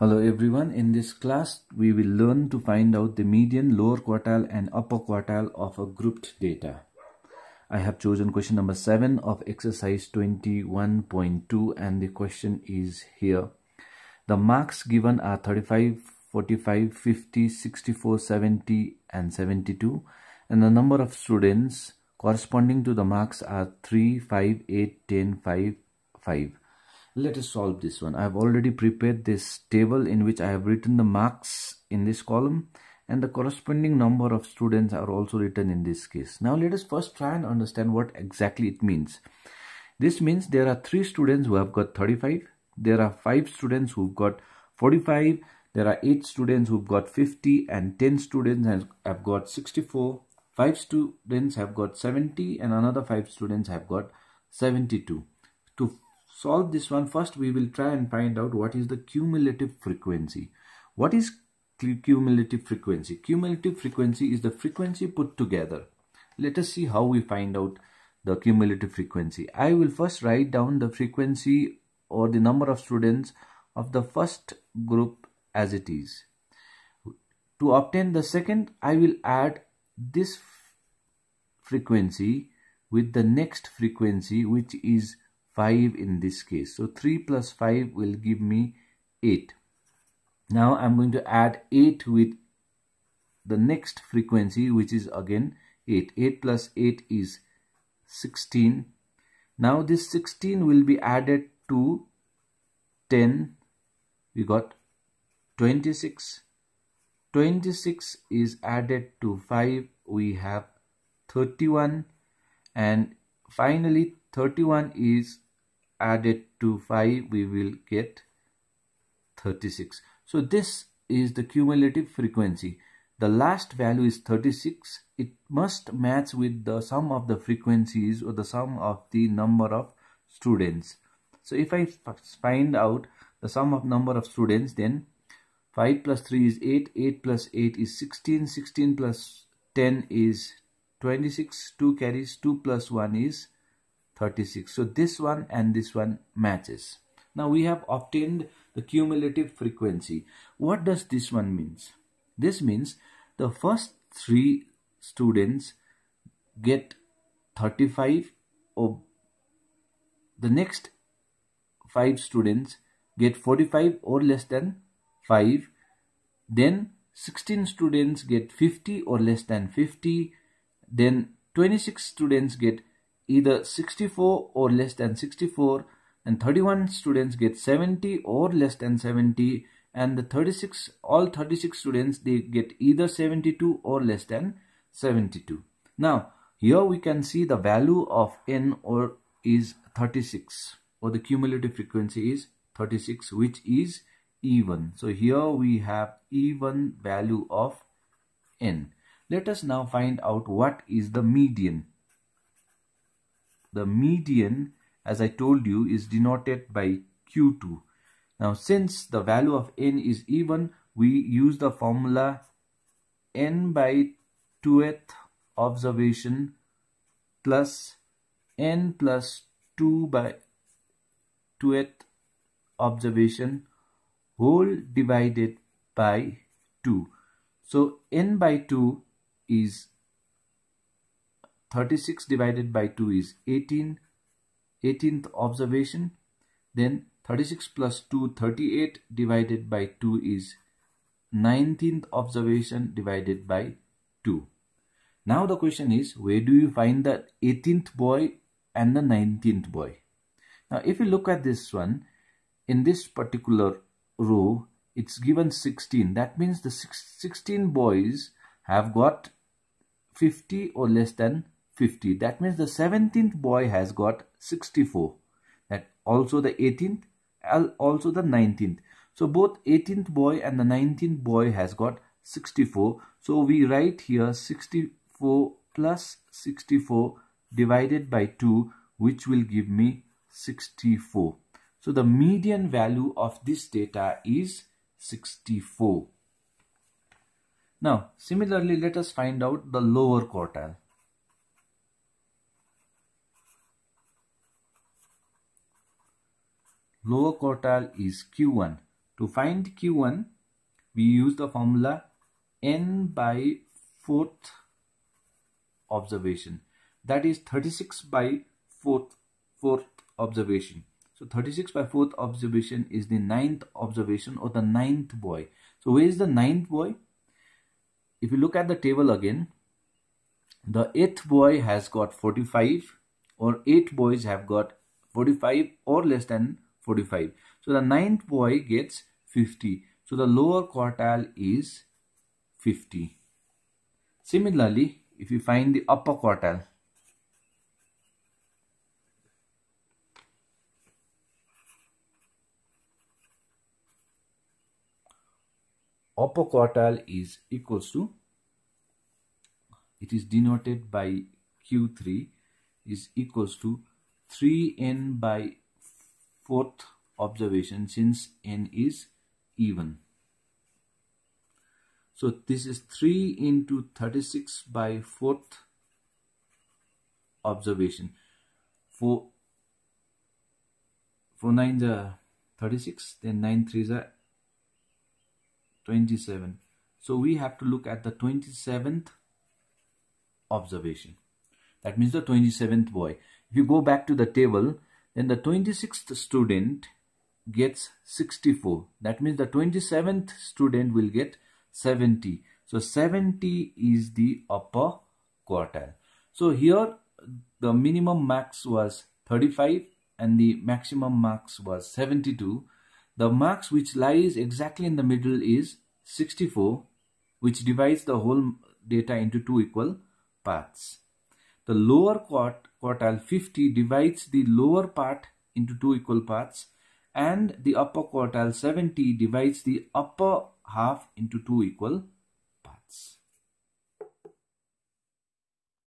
Hello everyone, in this class we will learn to find out the median, lower quartile and upper quartile of a grouped data. I have chosen question number 7 of exercise 21.2 and the question is here. The marks given are 35, 45, 50, 64, 70 and 72 and the number of students corresponding to the marks are 3, 5, 8, 10, 5, 5 let us solve this one. I have already prepared this table in which i have written the marks in this column and the corresponding number of students are also written in this case. Now let us first try and understand what exactly it means. This means there are three students who have got 35 there are five students who've got 45 there are eight students who've got 50 and 10 students have got 64 five students have got 70 and another five students have got 72 to solve this one first we will try and find out what is the cumulative frequency. What is cumulative frequency? Cumulative frequency is the frequency put together. Let us see how we find out the cumulative frequency. I will first write down the frequency or the number of students of the first group as it is. To obtain the second i will add this frequency with the next frequency which is 5 in this case. So 3 plus 5 will give me 8. Now I'm going to add 8 with the next frequency which is again 8. 8 plus 8 is 16. Now this 16 will be added to 10. We got 26. 26 is added to 5. We have 31 and finally 31 is added to 5 we will get 36 so this is the cumulative frequency. The last value is 36 it must match with the sum of the frequencies or the sum of the number of students. So if i find out the sum of number of students then 5 plus 3 is 8 8 plus 8 is 16 16 plus 10 is 26 2 carries 2 plus 1 is 36 so this one and this one matches. Now we have obtained the cumulative frequency. What does this one means? This means the first three students get 35 or the next five students get 45 or less than 5 then 16 students get 50 or less than 50 then 26 students get either 64 or less than 64 and 31 students get 70 or less than 70 and the 36 all 36 students they get either 72 or less than 72 now here we can see the value of n or is 36 or the cumulative frequency is 36 which is even so here we have even value of n let us now find out what is the median the median as I told you is denoted by Q2. Now since the value of n is even we use the formula n by 2th observation plus n plus 2 by 2th observation whole divided by 2. So n by 2 is 36 divided by 2 is 18 18th observation. Then 36 plus 2 38 divided by 2 is 19th observation divided by 2 now the question is where do you find the 18th boy and the 19th boy? Now if you look at this one in this particular row it's given 16 that means the 16 boys have got 50 or less than 50 that means the 17th boy has got 64 that also the 18th also the 19th so both 18th boy and the 19th boy has got 64 so we write here 64 plus 64 divided by 2 which will give me 64 so the median value of this data is 64 now similarly let us find out the lower quartile Lower quartile is Q1. To find Q1, we use the formula n by fourth observation. That is 36 by fourth, fourth observation. So 36 by fourth observation is the ninth observation or the ninth boy. So where is the ninth boy? If you look at the table again, the eighth boy has got 45 or eight boys have got 45 or less than 45. So the ninth boy gets 50. So the lower quartile is 50. Similarly, if you find the upper quartile, quartile is equals to it is denoted by q3 is equals to 3n by fourth observation since n is even. So this is 3 into 36 by fourth observation. 4 4 9 are 36 then 9 3 are 27 so we have to look at the 27th observation. That means the 27th boy. If you go back to the table then the 26th student gets 64 that means the 27th student will get 70 so 70 is the upper quartile. So here the minimum max was 35 and the maximum max was 72 the marks which lies exactly in the middle is 64 which divides the whole data into two equal parts. The lower quart quartile 50 divides the lower part into two equal parts and the upper quartile 70 divides the upper half into two equal parts.